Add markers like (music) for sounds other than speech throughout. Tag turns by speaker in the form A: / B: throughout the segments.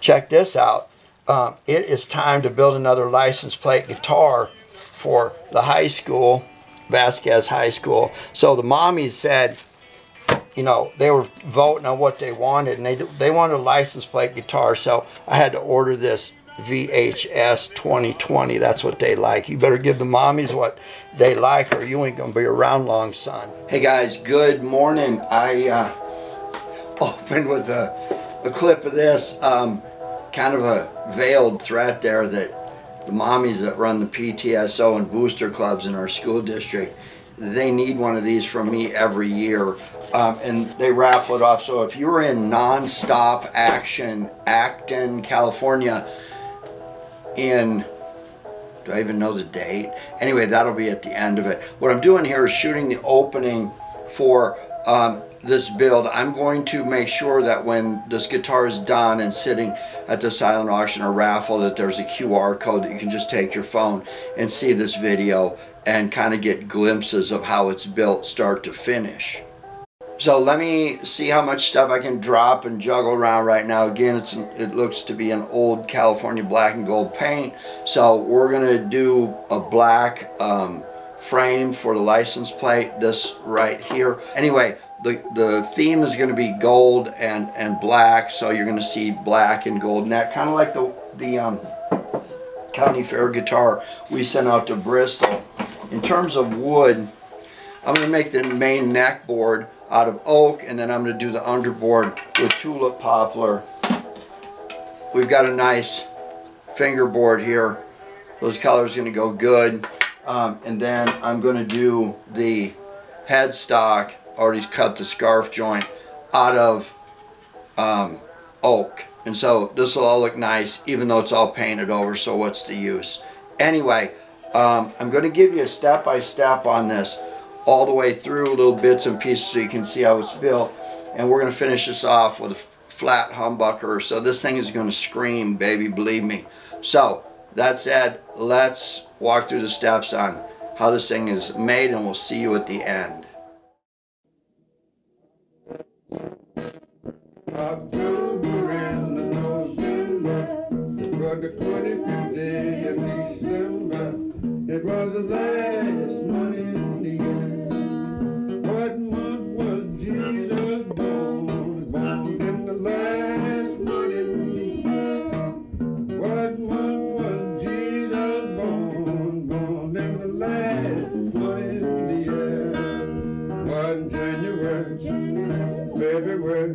A: check this out. Um, it is time to build another license plate guitar for the high school, Vasquez High School. So the mommies said, you know, they were voting on what they wanted, and they they wanted a license plate guitar. So I had to order this VHS 2020. That's what they like. You better give the mommies what they like, or you ain't gonna be around long, son. Hey guys, good morning. I uh, (laughs) opened with a, a clip of this, um, kind of a veiled threat there that the mommies that run the PTSO and booster clubs in our school district they need one of these from me every year. Um, and they raffle it off. So if you're in non-stop action acton california in do i even know the date? Anyway that'll be at the end of it. What i'm doing here is shooting the opening for um, this build i'm going to make sure that when this guitar is done and sitting at the silent auction or raffle that there's a qr code that you can just take your phone and see this video and kind of get glimpses of how it's built start to finish. So let me see how much stuff I can drop and juggle around right now. Again, it's it looks to be an old California black and gold paint. So we're gonna do a black um, frame for the license plate, this right here. Anyway, the, the theme is gonna be gold and, and black. So you're gonna see black and gold and that kind of like the, the um, county fair guitar we sent out to Bristol. In terms of wood, I'm going to make the main neck board out of oak and then I'm going to do the underboard with tulip poplar. We've got a nice fingerboard here. Those colors are going to go good. Um, and then I'm going to do the headstock, already cut the scarf joint, out of um, oak. And so this will all look nice even though it's all painted over, so what's the use? Anyway, um, I'm going to give you a step-by-step -step on this all the way through little bits and pieces so you can see how it's built. And we're going to finish this off with a flat humbucker. So this thing is going to scream, baby, believe me. So that said, let's walk through the steps on how this thing is made and we'll see you at the end. October and November, the 25th day of December. It was the last month in the year. What month was Jesus born? Born in the last month in the year. What month was Jesus born? Born in the last month in the year. One January, February,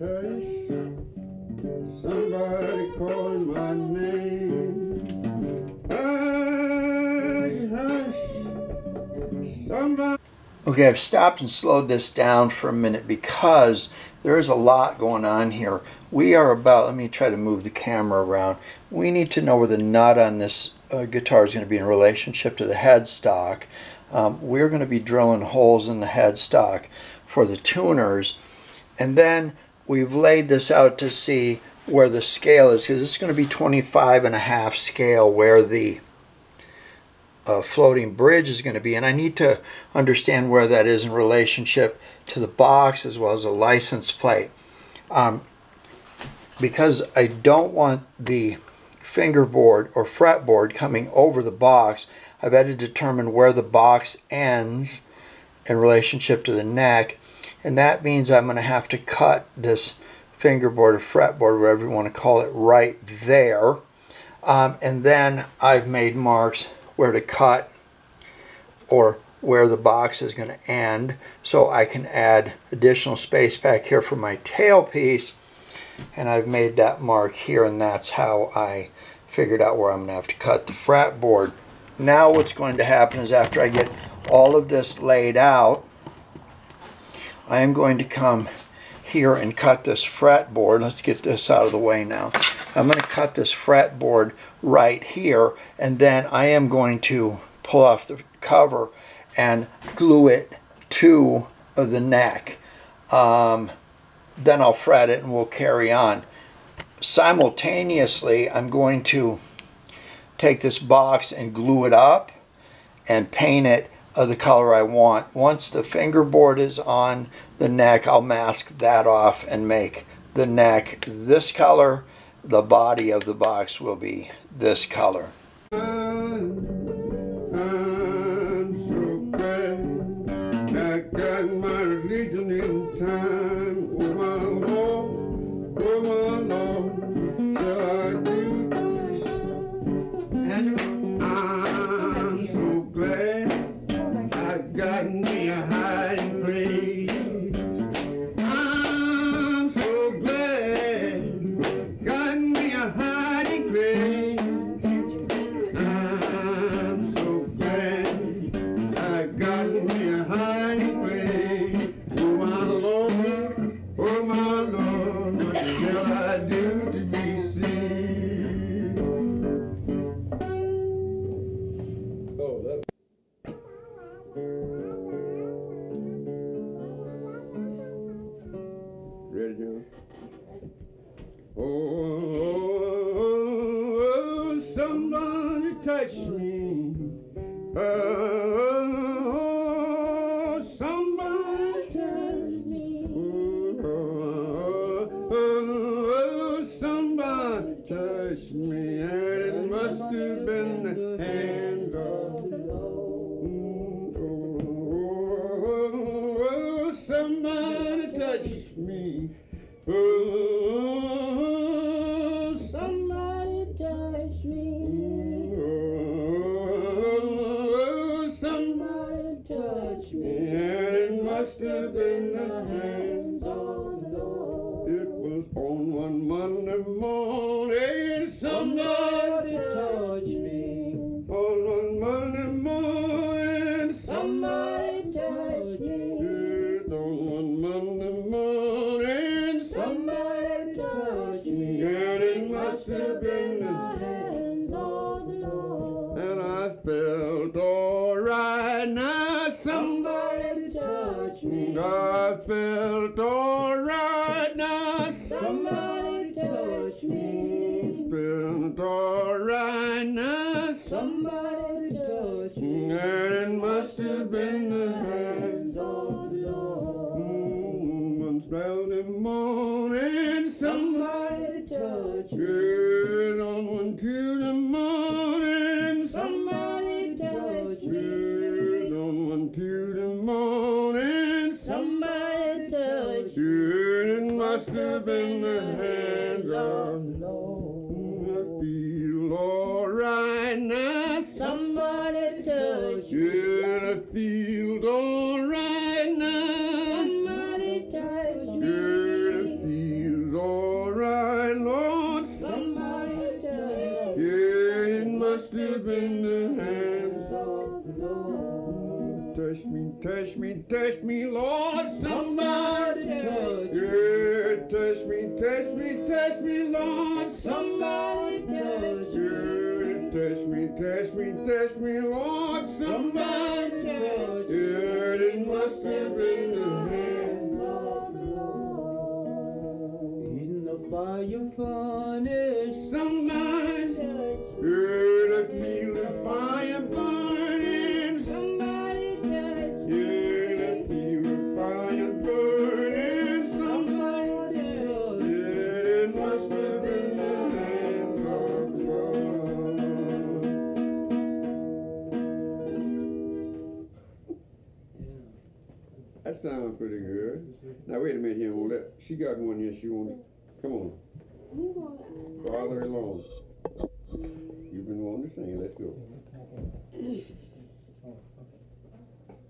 A: hush. Somebody calling my name. Hush, hush. Somebody.
B: Okay, I've stopped and slowed this down for a minute because there is a lot going on here. We are about, let me try to move the camera around. We need to know where the nut on this uh, guitar is going to be in relationship to the headstock. Um, we're going to be drilling holes in the headstock for the tuners. And then we've laid this out to see where the scale is because it's going to be 25 and a half scale where the uh, floating bridge is going to be and I need to understand where that is in relationship to the box as well as a license plate. Um, because I don't want the fingerboard or fretboard coming over the box I've had to determine where the box ends in relationship to the neck and that means I'm going to have to cut this fingerboard or fretboard whatever you want to call it right there um, and then I've made marks where to cut or where the box is going to end so I can add additional space back here for my tailpiece and I've made that mark here and that's how I figured out where I'm going to have to cut the fretboard. Now what's going to happen is after I get all of this laid out I am going to come here and cut this fretboard. Let's get this out of the way now. I'm going to cut this fretboard right here and then I am going to pull off the cover and glue it to the neck. Um, then I'll fret it and we'll carry on. Simultaneously, I'm going to take this box and glue it up and paint it of the color I want. Once the fingerboard is on the neck, I'll mask that off and make the neck this color the body of the box will be this color.
A: up in the
C: hands of the Lord. Touch
A: me,
C: touch me, touch me, Lord.
A: Somebody
C: touch me.
B: Yeah, touch me, touch me, touch me, Lord.
D: Somebody touch me.
B: Touch me, touch me, touch me, Lord. Somebody touch me. Yeah, it must have been the hands of the Lord.
D: In the fire,
B: fire. let's go.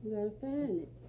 D: You gotta find it.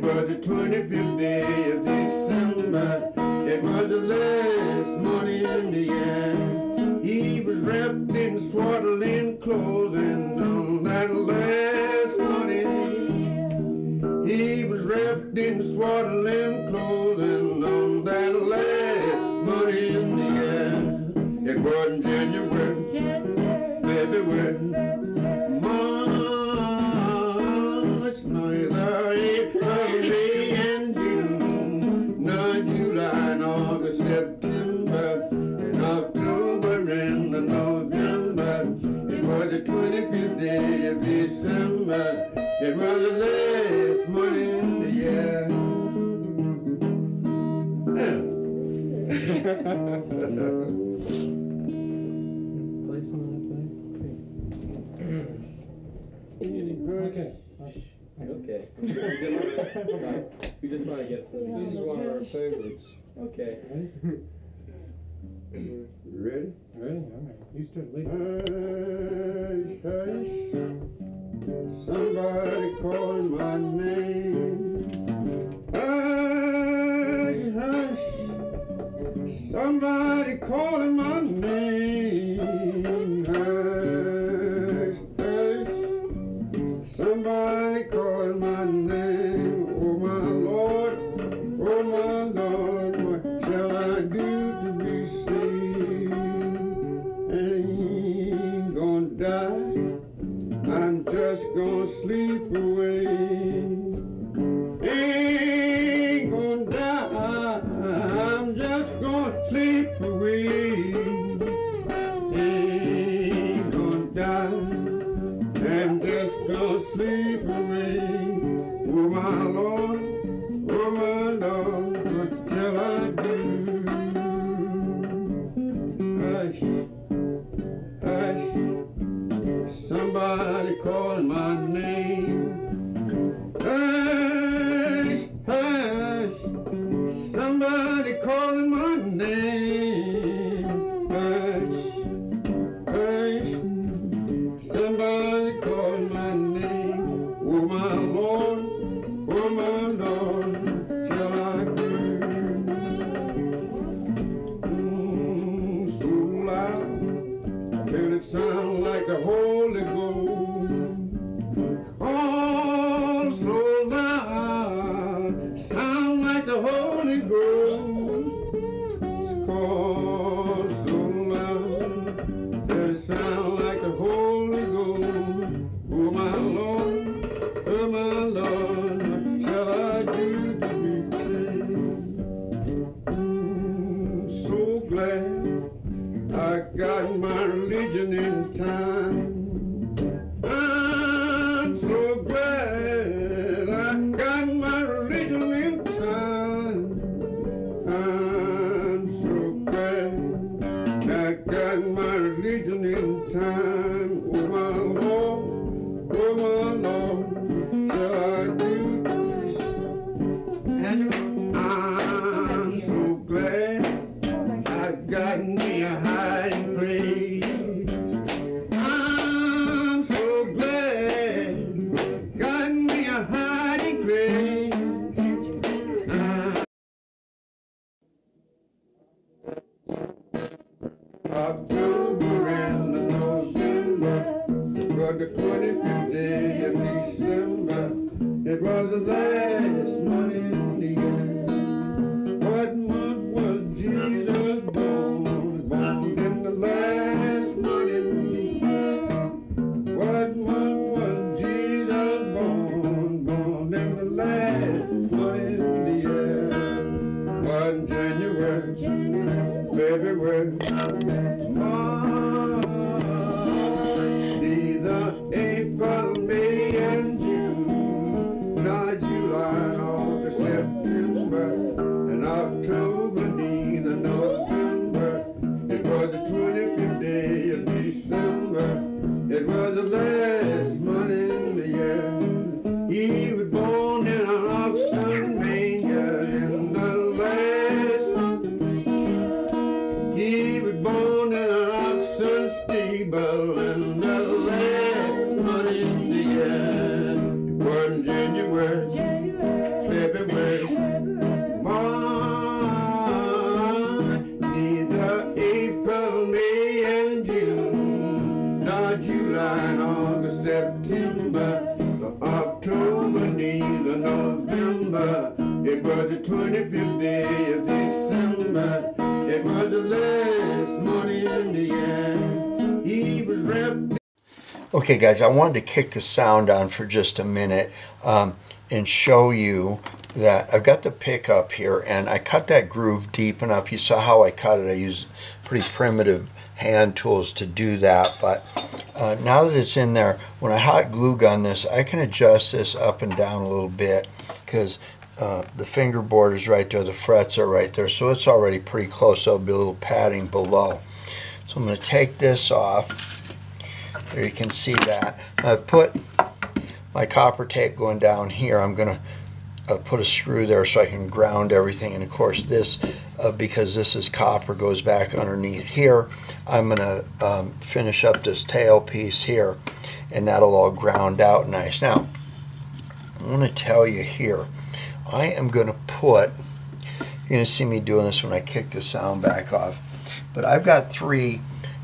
D: It
B: was the 25th day of December. It was the last morning in the year. He was wrapped in swaddling clothes and on that last morning He was wrapped in swaddling clothes and on that last morning in the year. It wasn't January, January. February. It was the last morning in the year.
E: okay.
F: Okay.
E: we just want to get.
F: This is one of our favorites.
E: Okay.
F: Ready?
B: Ready?
F: All right. You start
B: later. Hare Krishna. hush. Somebody calling my waiting in time.
A: Música guys, I wanted to kick the sound on for just a minute um, and show you that I've got the pickup here and I cut that groove deep enough. You saw how I cut it. I used pretty primitive hand tools to do that. But uh, now that it's in there, when I hot glue gun this, I can adjust this up and down a little bit because uh, the fingerboard is right there, the frets are right there, so it's already pretty close. There'll be a little padding below. So I'm going to take this off there you can see that. I've put my copper tape going down here. I'm going to uh, put a screw there so I can ground everything. And of course this, uh, because this is copper, goes back underneath here. I'm going to um, finish up this tail piece here and that'll all ground out nice. Now, I want to tell you here, I am going to put, you're going to see me doing this when I kick the sound back off, but I've got three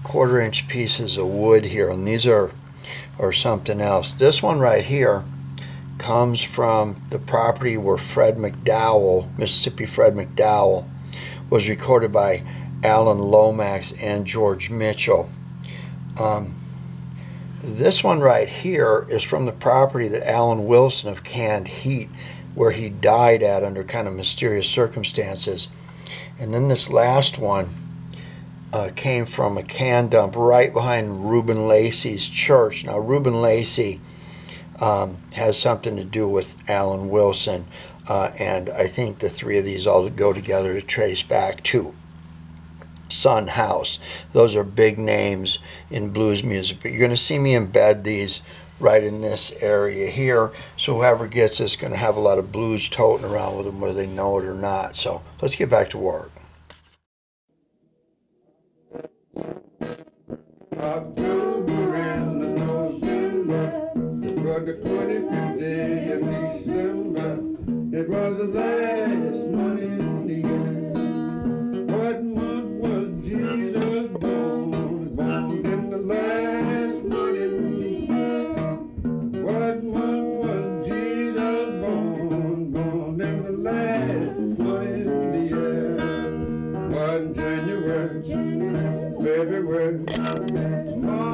A: quarter inch pieces of wood here and these are or something else. This one right here comes from the property where Fred McDowell, Mississippi Fred McDowell, was recorded by Alan Lomax and George Mitchell. Um, this one right here is from the property that Alan Wilson of Canned Heat, where he died at under kind of mysterious circumstances. And then this last one uh, came from a can dump right behind Rubin Lacy's church. Now, Rubin Lacy um, has something to do with Alan Wilson, uh, and I think the three of these all go together to trace back to Son House. Those are big names in blues music, but you're going to see me embed these right in this area here. So whoever gets this is going to have a lot of blues toting around with them whether they know it or not. So let's get back to work.
B: October and November. Was the 25th day of December. It was the last January, February,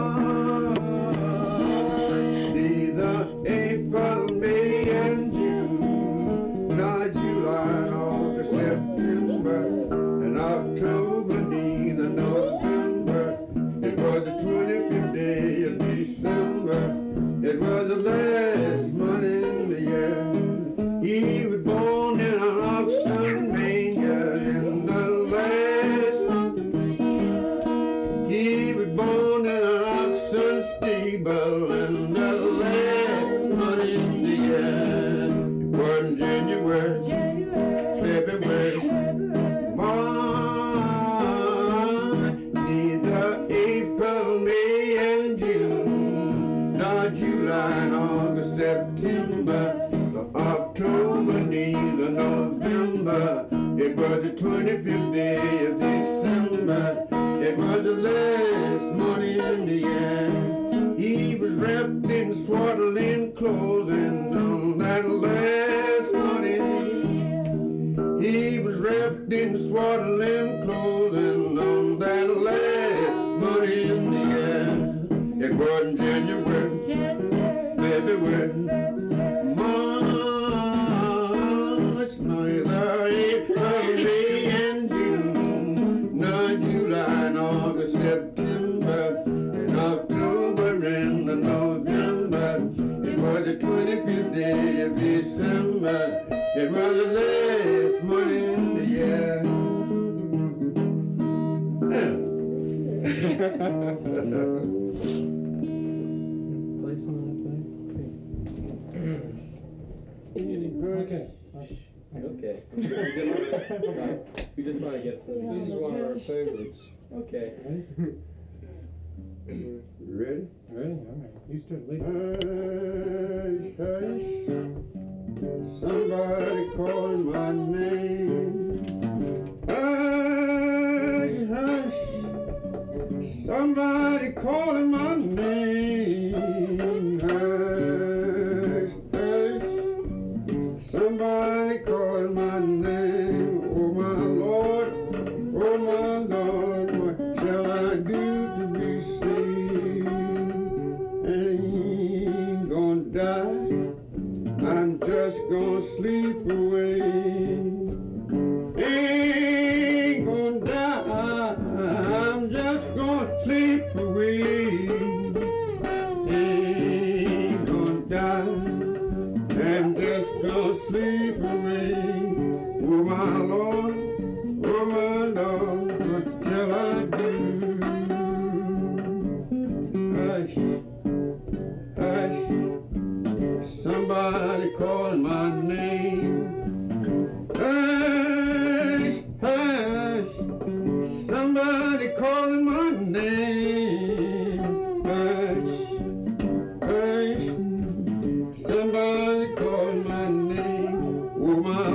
B: wrapped in swaddling clothes and on that last month in the year. It wasn't January, February, March, neither April, May, and June, nor July and August, September, and October and November. It was the 25th day of December. It was the last
E: Okay.
F: Okay. (laughs)
E: Okay. We just wanna- We just want to get through. This is one of our favorites. Okay.
F: Ready?
B: Ready?
F: Ready? All right. You start leading.
B: Hush, hush, somebody calling my name. Somebody calling my name.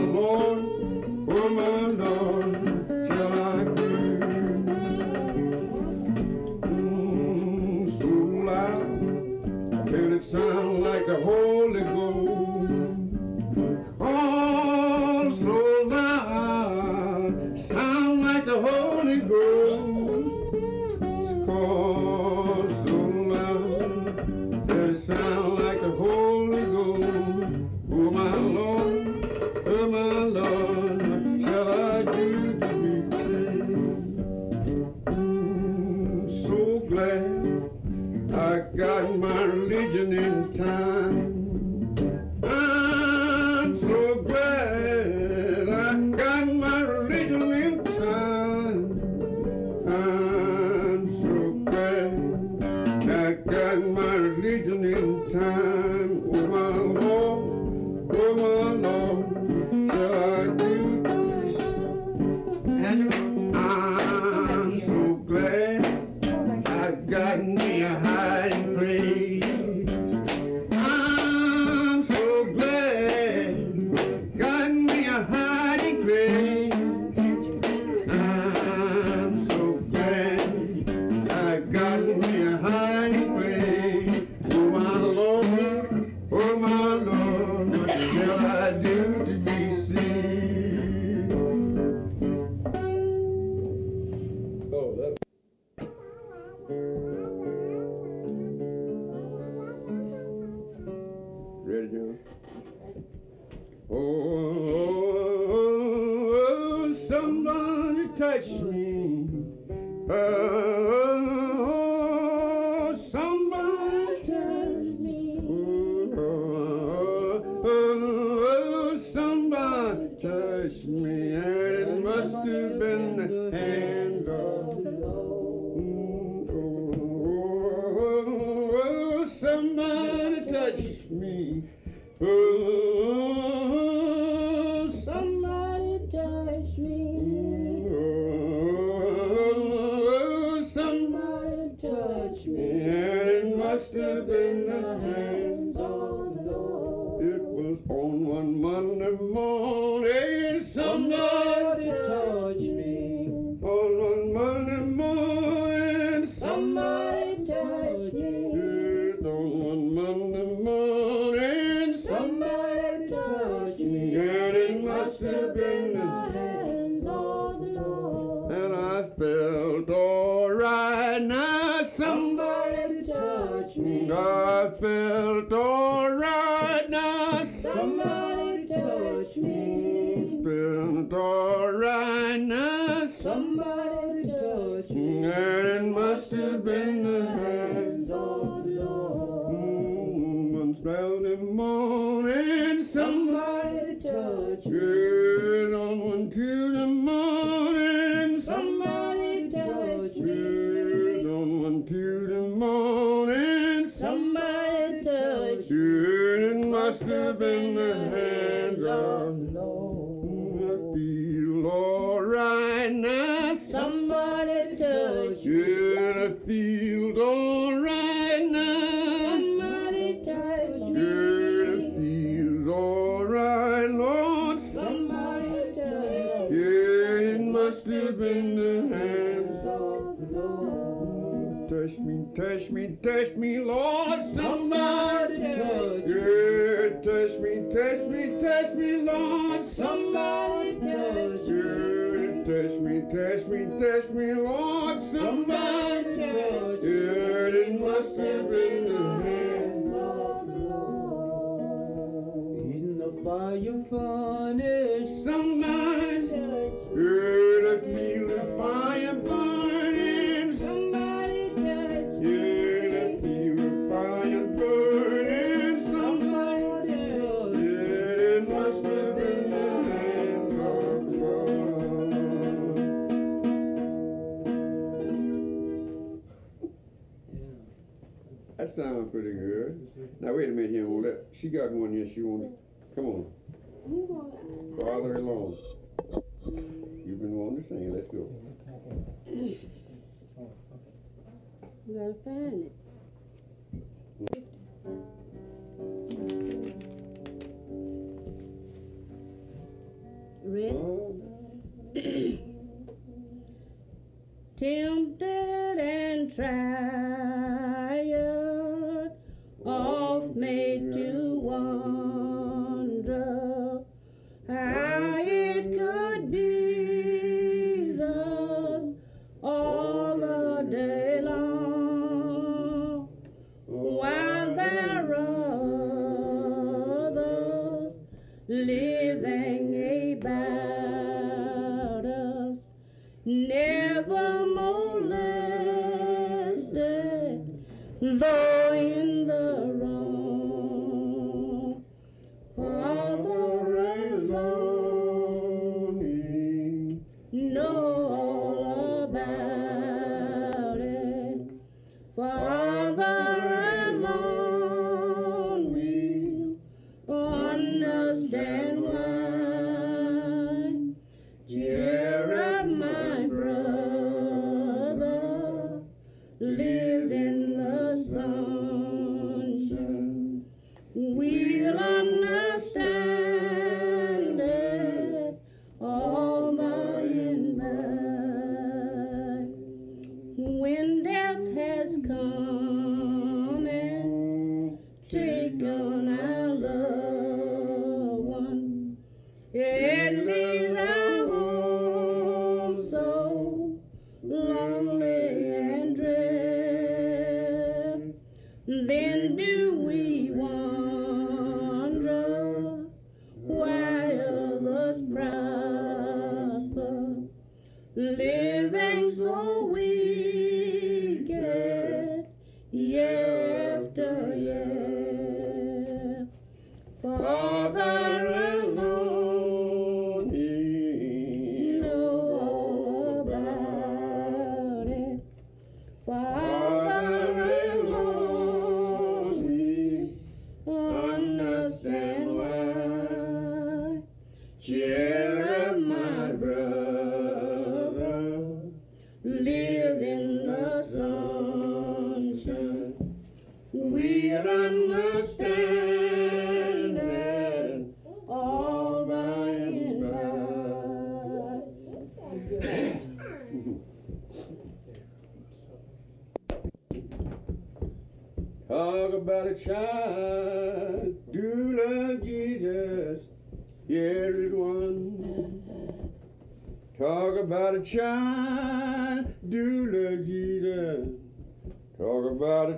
B: amor, woman. your hiding pray. touch me, and it must have been the hand. must have been the
D: head.
B: That sounds pretty good. Now wait a minute here, on. She got one here. She want. Come on, farther along. You've been wanting to sing. Let's go.
D: You gotta find it. Though in the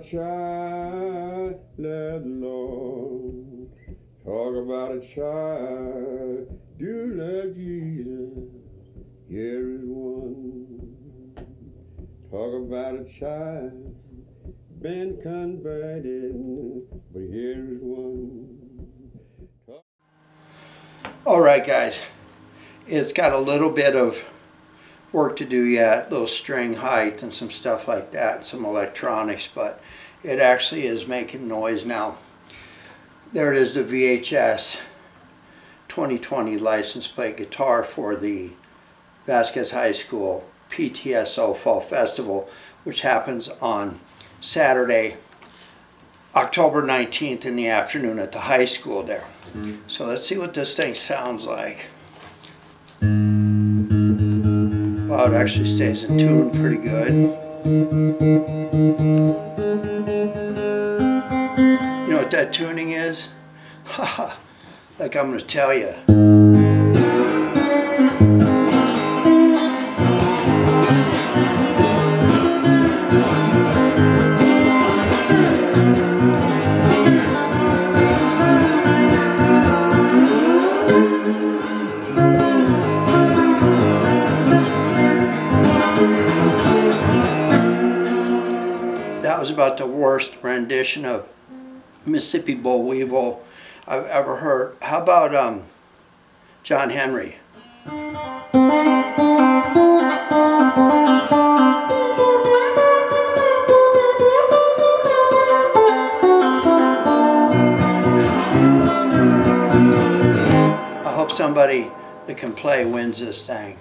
B: a child, Lord. Talk about a child, do love Jesus, here is one. Talk about a child, been converted, but here is one.
A: All right, guys. It's got a little bit of work to do yet, little string height and some stuff like that, some electronics, but it actually is making noise now. There it is, the VHS 2020 license plate guitar for the Vasquez High School PTSO Fall Festival, which happens on Saturday, October 19th in the afternoon at the high school there. Mm-hmm. So let's see what this thing sounds like. Wow, it actually stays in tune pretty good. You know what that tuning is? Haha, (laughs) like I'm to tell you. Mississippi boll weevil I've ever heard. How about um, John Henry? I hope somebody that can play wins this thing.